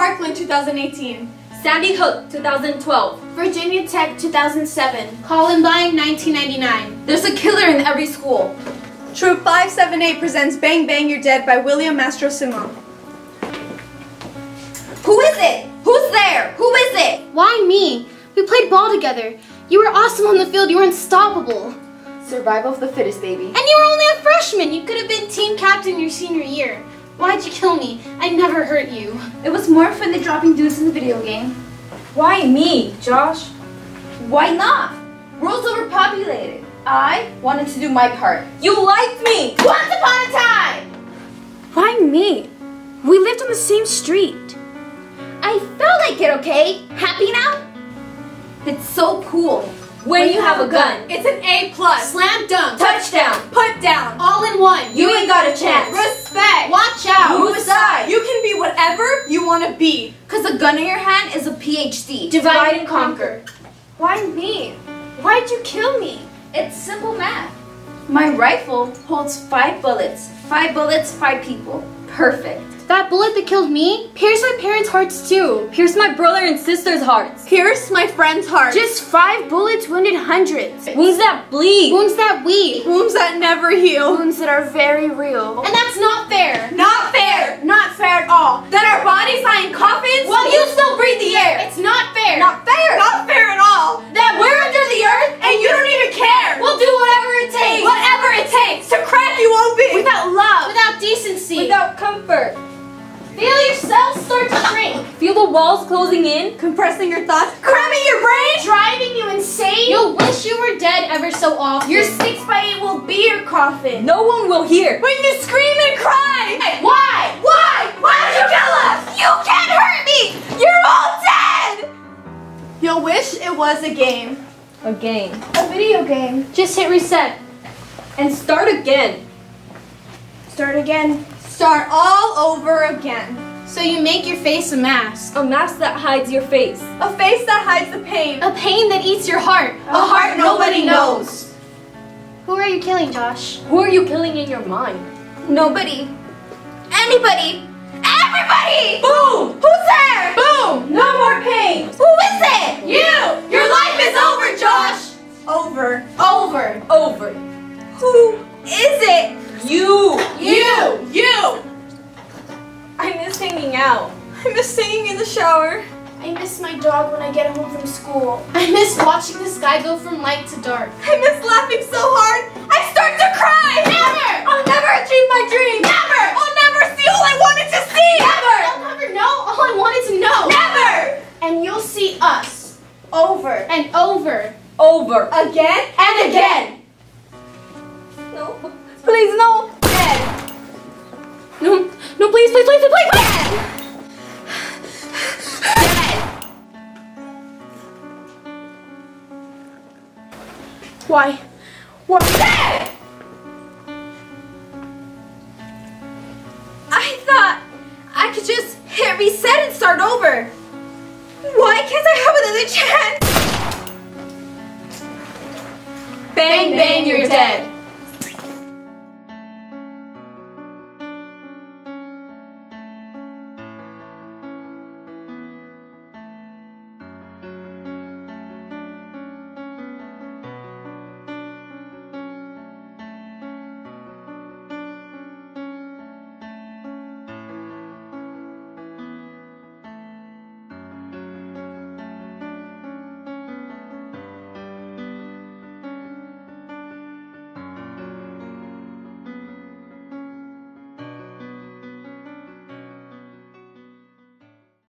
Parkland 2018. Sandy Hook 2012. Virginia Tech 2007. Columbine 1999. There's a killer in every school. Troop 578 presents Bang Bang You're Dead by William Mastrosimone. Who is it? Who's there? Who is it? Why me? We played ball together. You were awesome on the field. You were unstoppable. Survival of the fittest, baby. And you were only a freshman. You could have been team captain your senior year. Why'd you kill me? I never hurt you. It was more fun than dropping dudes in the video game. Why me, Josh? Why not? World's overpopulated. I wanted to do my part. You liked me! Once upon a time! Why me? We lived on the same street. I felt like it, okay? Happy now? It's so cool. When you have a gun. It's an A plus. Slam dunk. Touchdown! Put down. All in one. You ain't got a chance! Respect. Watch out. Move aside! You can be whatever you want to be. Cause a gun in your hand is a PhD. Divide and conquer. Why me? Why'd you kill me? It's simple math. My rifle holds five bullets. Five bullets, five people. Perfect. That bullet that killed me pierced my parents' hearts too. Here's my brother and sister's hearts. Pierce my friend's heart. Just five bullets wounded hundreds. Wounds that bleed. Wounds that weep. wounds that never heal. Wounds that are very real. And that's not fair. Not fair. Not fair at all. That our bodies lie in coffins. while you still breathe the air. It's not fair. Not fair. Not fair at all. that we're under the earth And you don't even care. We'll do whatever it takes. Whatever it takes to crack you open. Without love. Without decency. Without comfort. Feel yourself start to shrink. Feel the walls closing in. compressing your thoughts, cramming your brain. Driving you insane. You'll wish you were dead ever so often. Your six by eight will be your coffin. No one will hear. When you scream and cry. Why? Why? Why did you kill us? You can't hurt me. You're all dead. You'll wish it was a game. A game. A video game. Just hit reset. And start again. Start again. Start all over again. So you make your face a mask. A mask that hides your face. A face that hides the pain. A pain that eats your heart. A heart nobody knows. Who are you killing, Josh? Who are you killing in your mind? Nobody. Anybody. Everybody! Boom! Who's there? Boom! No more pain. Who is it? You! Your life is over, Josh! Over. Over. Over. Who is it? You! You! You! I miss hanging out. I miss singing in the shower. I miss my dog when I get home from school. I miss watching the sky go from light to dark. I miss laughing so hard, I start to cry! Never! I'll never achieve my dream! Never! I'll never see all I wanted to see! Never! I'll never know all I wanted to know. Never! And you'll see us Over. and over. Over. Again and again! Please, no! Dead! No, no, please, please, please, please, please! Why? Why? Dead! I thought I could just hit reset and start over. Why can't I have another chance? Bang, bang, you're dead.